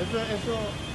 Eso, eso